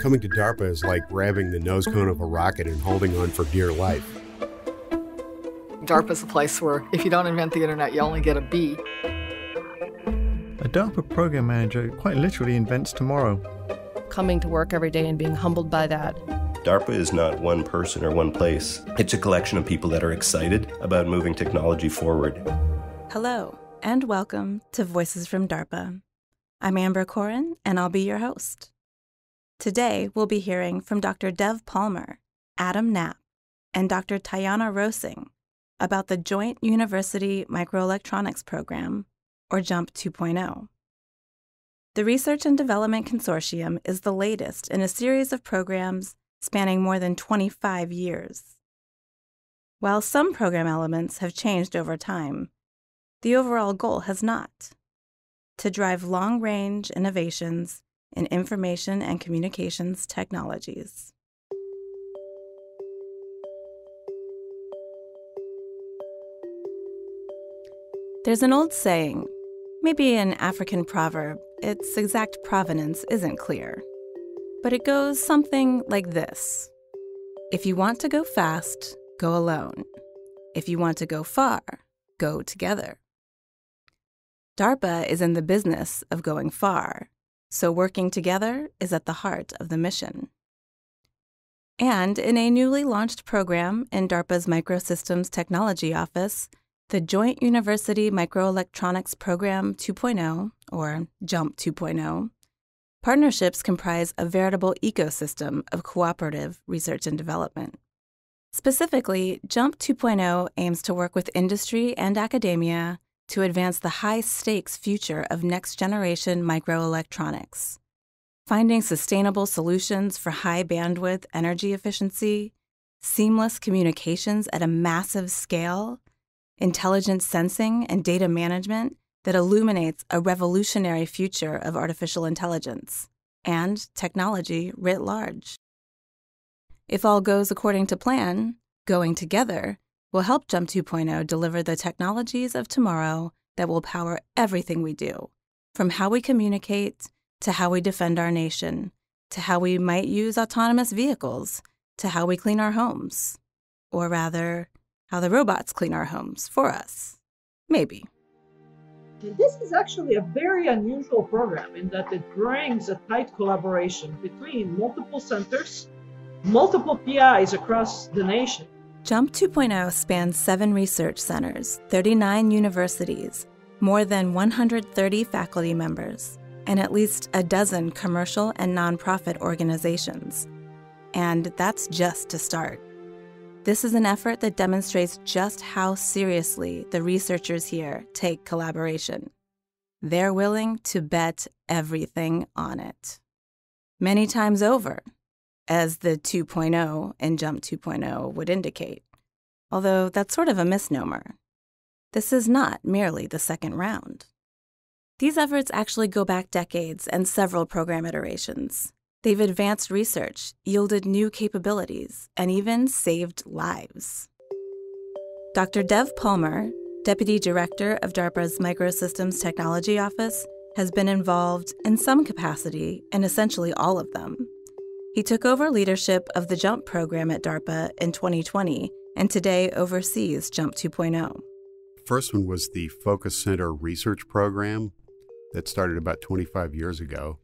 Coming to DARPA is like grabbing the nose cone of a rocket and holding on for dear life. DARPA is a place where if you don't invent the internet, you only get a B. A DARPA program manager quite literally invents tomorrow. Coming to work every day and being humbled by that. DARPA is not one person or one place. It's a collection of people that are excited about moving technology forward. Hello, and welcome to Voices from DARPA. I'm Amber Corrin, and I'll be your host. Today, we'll be hearing from Dr. Dev Palmer, Adam Knapp, and Dr. Tajana Rosing about the Joint University Microelectronics Program, or JUMP 2.0. The Research and Development Consortium is the latest in a series of programs spanning more than 25 years. While some program elements have changed over time, the overall goal has not to drive long range innovations in information and communications technologies. There's an old saying, maybe an African proverb, its exact provenance isn't clear. But it goes something like this If you want to go fast, go alone. If you want to go far, go together. DARPA is in the business of going far, so working together is at the heart of the mission. And in a newly launched program in DARPA's Microsystems Technology Office, the Joint University Microelectronics Program 2.0, or JUMP 2.0, partnerships comprise a veritable ecosystem of cooperative research and development. Specifically, JUMP 2.0 aims to work with industry and academia to advance the high stakes future of next generation microelectronics. Finding sustainable solutions for high bandwidth energy efficiency, seamless communications at a massive scale, intelligent sensing and data management that illuminates a revolutionary future of artificial intelligence and technology writ large. If all goes according to plan, going together will help Jump 2.0 deliver the technologies of tomorrow that will power everything we do, from how we communicate to how we defend our nation, to how we might use autonomous vehicles, to how we clean our homes. Or rather, how the robots clean our homes for us. Maybe. This is actually a very unusual program in that it brings a tight collaboration between multiple centers, multiple PIs across the nation. JUMP 2.0 spans seven research centers, 39 universities, more than 130 faculty members, and at least a dozen commercial and nonprofit organizations. And that's just to start. This is an effort that demonstrates just how seriously the researchers here take collaboration. They're willing to bet everything on it. Many times over, as the 2.0 and Jump 2.0 would indicate, although that's sort of a misnomer. This is not merely the second round. These efforts actually go back decades and several program iterations. They've advanced research, yielded new capabilities, and even saved lives. Dr. Dev Palmer, Deputy Director of DARPA's Microsystems Technology Office, has been involved in some capacity in essentially all of them. He took over leadership of the JUMP program at DARPA in 2020 and today oversees JUMP 2.0. First one was the Focus Center Research Program that started about 25 years ago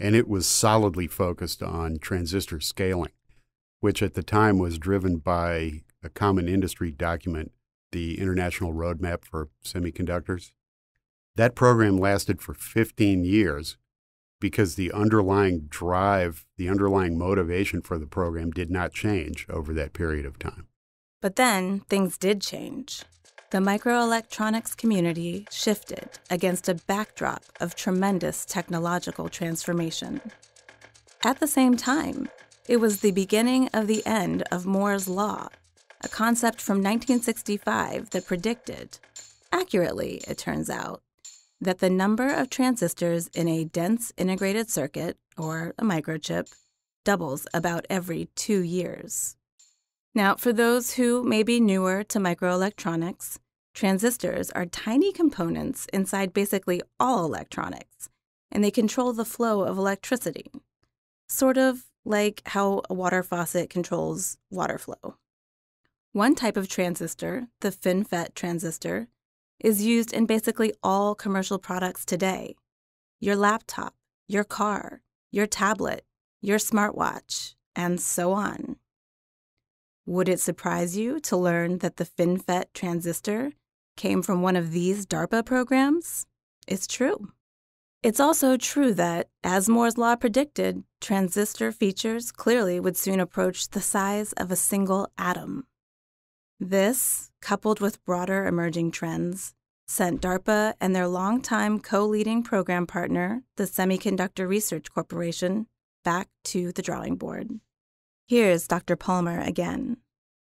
and it was solidly focused on transistor scaling, which at the time was driven by a common industry document, the International Roadmap for Semiconductors. That program lasted for 15 years because the underlying drive, the underlying motivation for the program did not change over that period of time. But then things did change the microelectronics community shifted against a backdrop of tremendous technological transformation. At the same time, it was the beginning of the end of Moore's Law, a concept from 1965 that predicted, accurately, it turns out, that the number of transistors in a dense integrated circuit, or a microchip, doubles about every two years. Now, for those who may be newer to microelectronics, Transistors are tiny components inside basically all electronics, and they control the flow of electricity. sort of like how a water faucet controls water flow. One type of transistor, the FinFET transistor, is used in basically all commercial products today your laptop, your car, your tablet, your smartwatch, and so on. Would it surprise you to learn that the FinFET transistor came from one of these DARPA programs? It's true. It's also true that, as Moore's Law predicted, transistor features clearly would soon approach the size of a single atom. This, coupled with broader emerging trends, sent DARPA and their longtime co leading program partner, the Semiconductor Research Corporation, back to the drawing board. Here's Dr. Palmer again.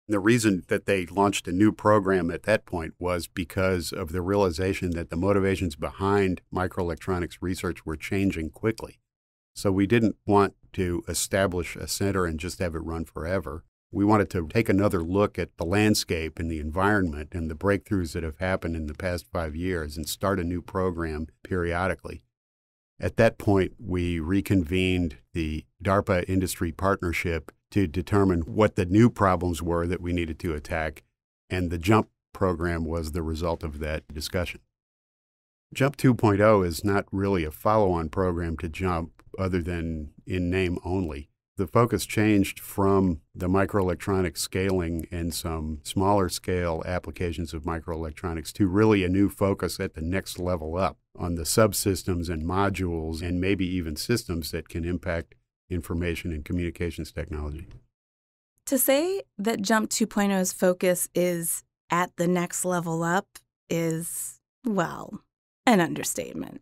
The reason that they launched a new program at that point was because of the realization that the motivations behind microelectronics research were changing quickly. So we didn't want to establish a center and just have it run forever. We wanted to take another look at the landscape and the environment and the breakthroughs that have happened in the past five years and start a new program periodically. At that point, we reconvened the DARPA Industry Partnership to determine what the new problems were that we needed to attack, and the JUMP program was the result of that discussion. JUMP 2.0 is not really a follow on program to JUMP other than in name only. The focus changed from the microelectronic scaling and some smaller scale applications of microelectronics to really a new focus at the next level up on the subsystems and modules and maybe even systems that can impact information and communications technology. To say that Jump 2.0's focus is at the next level up is, well, an understatement.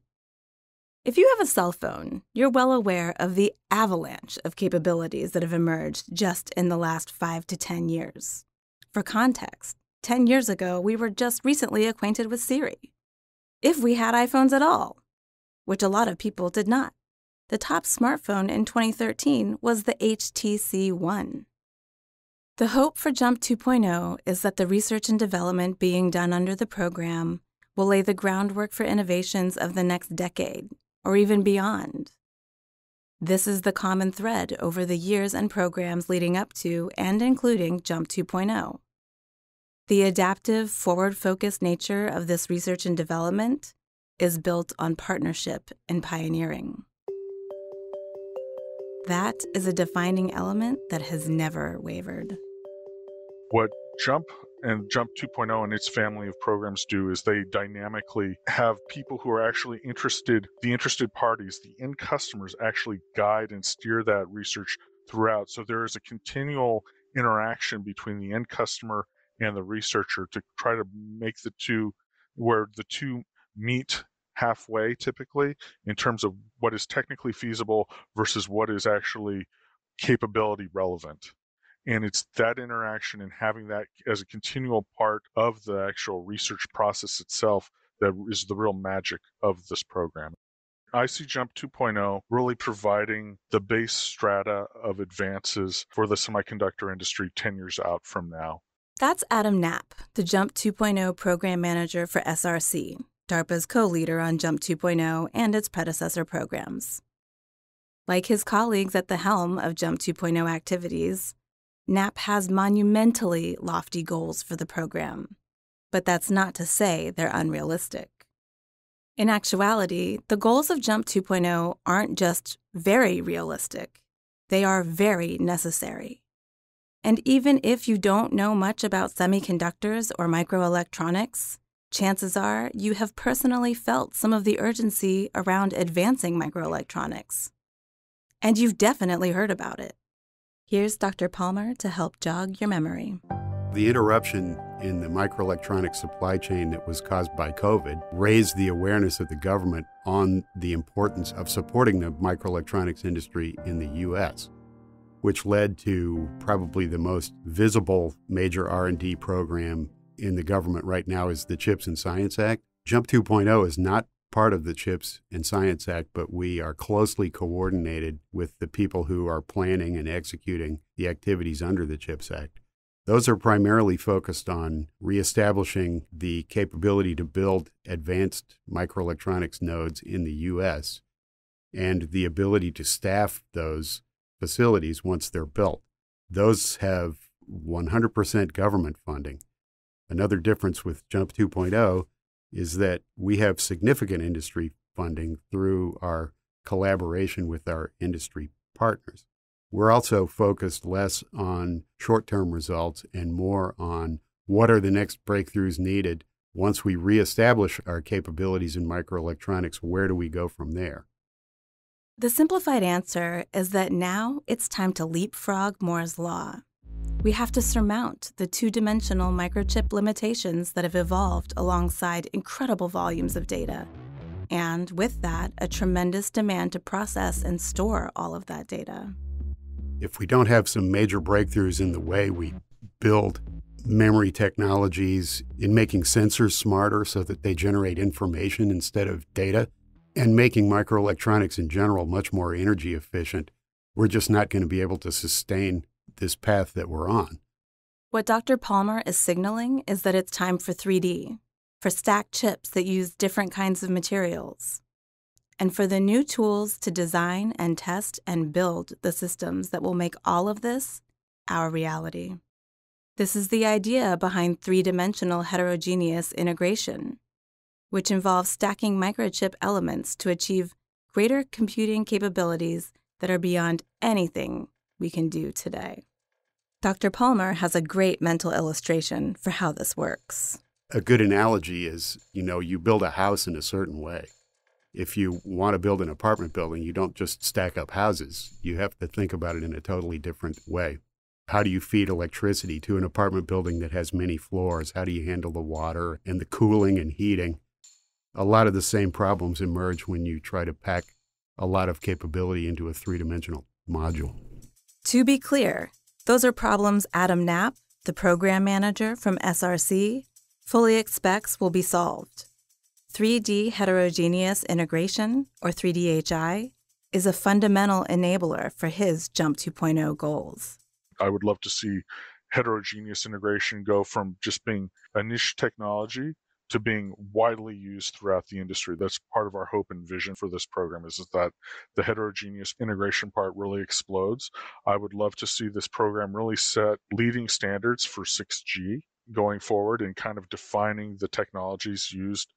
If you have a cell phone, you're well aware of the avalanche of capabilities that have emerged just in the last five to 10 years. For context, 10 years ago, we were just recently acquainted with Siri. If we had iPhones at all, which a lot of people did not. The top smartphone in 2013 was the HTC One. The hope for Jump 2.0 is that the research and development being done under the program will lay the groundwork for innovations of the next decade, or even beyond. This is the common thread over the years and programs leading up to and including Jump 2.0. The adaptive, forward focused nature of this research and development is built on partnership and pioneering. That is a defining element that has never wavered. What Jump and Jump 2.0 and its family of programs do is they dynamically have people who are actually interested, the interested parties, the end customers actually guide and steer that research throughout. So there is a continual interaction between the end customer and the researcher to try to make the two where the two meet halfway typically in terms of what is technically feasible versus what is actually capability relevant. And it's that interaction and having that as a continual part of the actual research process itself that is the real magic of this program. I see Jump 2.0 really providing the base strata of advances for the semiconductor industry 10 years out from now. That's Adam Knapp, the Jump 2.0 program manager for SRC, DARPA's co leader on Jump 2.0 and its predecessor programs. Like his colleagues at the helm of Jump 2.0 activities, Knapp has monumentally lofty goals for the program, but that's not to say they're unrealistic. In actuality, the goals of Jump 2.0 aren't just very realistic, they are very necessary. And even if you don't know much about semiconductors or microelectronics, chances are you have personally felt some of the urgency around advancing microelectronics. And you've definitely heard about it. Here's Dr. Palmer to help jog your memory. The interruption in the microelectronic supply chain that was caused by COVID raised the awareness of the government on the importance of supporting the microelectronics industry in the US, which led to probably the most visible major R&D program in the government right now is the CHIPS and Science Act. Jump 2.0 is not part of the CHIPS and Science Act, but we are closely coordinated with the people who are planning and executing the activities under the CHIPS Act. Those are primarily focused on reestablishing the capability to build advanced microelectronics nodes in the U.S. and the ability to staff those facilities once they're built. Those have 100% government funding. Another difference with Jump 2.0 is that we have significant industry funding through our collaboration with our industry partners. We're also focused less on short term results and more on what are the next breakthroughs needed once we reestablish our capabilities in microelectronics. Where do we go from there? The simplified answer is that now it's time to leapfrog Moore's Law. We have to surmount the two dimensional microchip limitations that have evolved alongside incredible volumes of data. And with that, a tremendous demand to process and store all of that data. If we don't have some major breakthroughs in the way we build memory technologies in making sensors smarter so that they generate information instead of data, and making microelectronics in general much more energy efficient, we're just not going to be able to sustain this path that we're on. What Dr. Palmer is signaling is that it's time for 3D, for stacked chips that use different kinds of materials, and for the new tools to design and test and build the systems that will make all of this our reality. This is the idea behind three dimensional heterogeneous integration, which involves stacking microchip elements to achieve greater computing capabilities that are beyond anything we can do today. Dr. Palmer has a great mental illustration for how this works. A good analogy is you know, you build a house in a certain way. If you want to build an apartment building, you don't just stack up houses. You have to think about it in a totally different way. How do you feed electricity to an apartment building that has many floors? How do you handle the water and the cooling and heating? A lot of the same problems emerge when you try to pack a lot of capability into a three dimensional module. To be clear, those are problems Adam Knapp, the program manager from SRC, fully expects will be solved. 3D heterogeneous integration, or 3DHI, is a fundamental enabler for his Jump 2.0 goals. I would love to see heterogeneous integration go from just being a niche technology to being widely used throughout the industry. That's part of our hope and vision for this program is that the heterogeneous integration part really explodes. I would love to see this program really set leading standards for 6G going forward and kind of defining the technologies used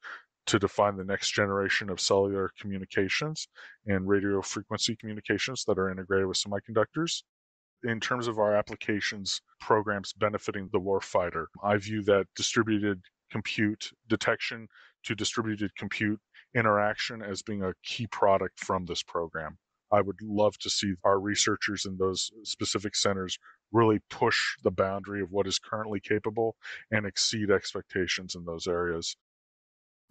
to define the next generation of cellular communications and radio frequency communications that are integrated with semiconductors in terms of our applications programs benefiting the warfighter, I view that distributed compute detection to distributed compute interaction as being a key product from this program. I would love to see our researchers in those specific centers really push the boundary of what is currently capable and exceed expectations in those areas.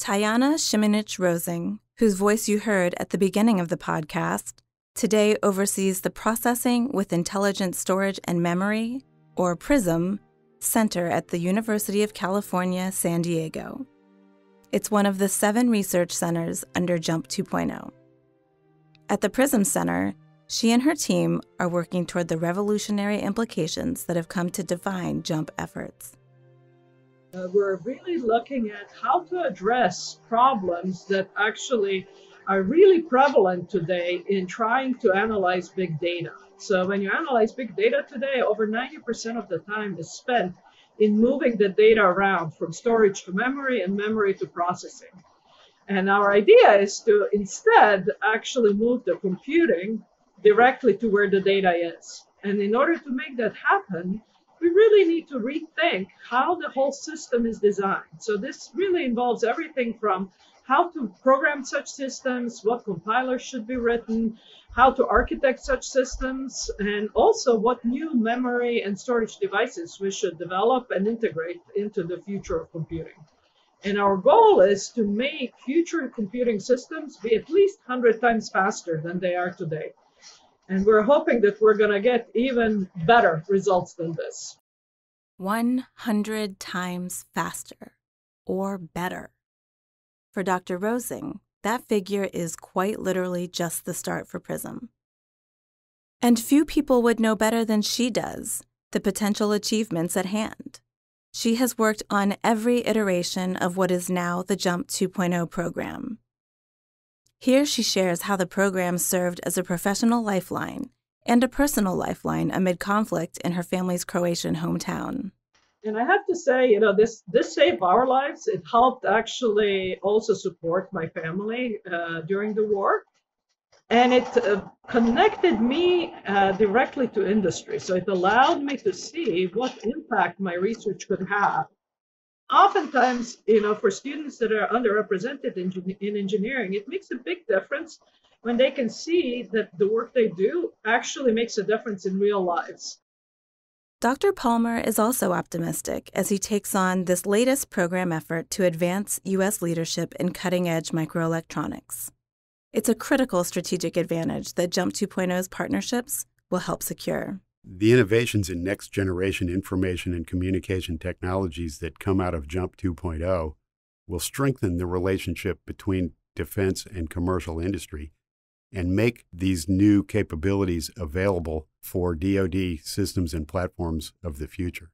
Tajana Simunic Rosing, whose voice you heard at the beginning of the podcast, today oversees the Processing with Intelligent Storage and Memory, or PRISM, Center at the University of California, San Diego. It's one of the seven research centers under JUMP 2.0. At the PRISM Center, she and her team are working toward the revolutionary implications that have come to define JUMP efforts. Uh, we're really looking at how to address problems that actually are really prevalent today in trying to analyze big data. So when you analyze big data today, over 90% of the time is spent in moving the data around from storage to memory and memory to processing. And our idea is to instead actually move the computing directly to where the data is. And in order to make that happen, we really need to rethink how the whole system is designed. So this really involves everything from how to program such systems, what compilers should be written, how to architect such systems, and also what new memory and storage devices we should develop and integrate into the future of computing. And our goal is to make future computing systems be at least 100 times faster than they are today. And we're hoping that we're going to get even better results than this. 100 times faster or better. For Dr. Rosing, that figure is quite literally just the start for PRISM. And few people would know better than she does the potential achievements at hand. She has worked on every iteration of what is now the JUMP 2.0 program. Here she shares how the program served as a professional lifeline and a personal lifeline amid conflict in her family's Croatian hometown. And I have to say, you know, this this saved our lives. It helped actually also support my family uh, during the war, and it uh, connected me uh, directly to industry. So it allowed me to see what impact my research could have. Oftentimes, you know, for students that are underrepresented in, in engineering, it makes a big difference when they can see that the work they do actually makes a difference in real lives. Dr. Palmer is also optimistic as he takes on this latest program effort to advance U.S. leadership in cutting edge microelectronics. It's a critical strategic advantage that JUMP 2.0's partnerships will help secure. The innovations in next generation information and communication technologies that come out of JUMP 2.0 will strengthen the relationship between defense and commercial industry and make these new capabilities available for DoD systems and platforms of the future.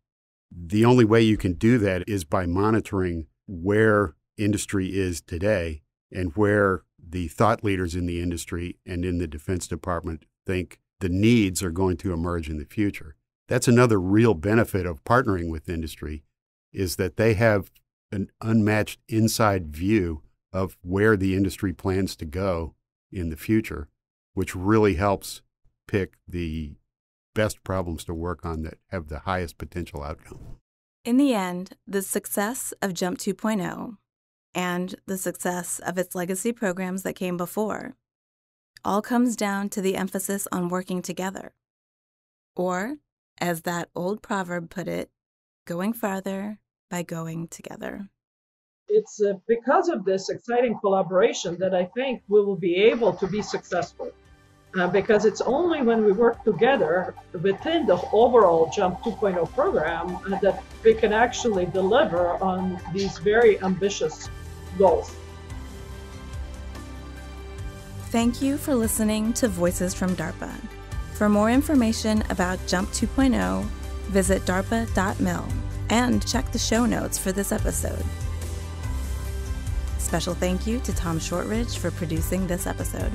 The only way you can do that is by monitoring where industry is today and where the thought leaders in the industry and in the Defense Department think the needs are going to emerge in the future. That's another real benefit of partnering with industry is that they have an unmatched inside view of where the industry plans to go in the future, which really helps pick the best problems to work on that have the highest potential outcome. In the end, the success of Jump 2.0 and the success of its legacy programs that came before all comes down to the emphasis on working together. Or, as that old proverb put it, going farther by going together it's uh, because of this exciting collaboration that I think we will be able to be successful. Uh, because it's only when we work together within the overall Jump 2.0 program uh, that we can actually deliver on these very ambitious goals. Thank you for listening to Voices from DARPA. For more information about Jump 2.0, visit darpa.mil and check the show notes for this episode. Special thank you to Tom Shortridge for producing this episode.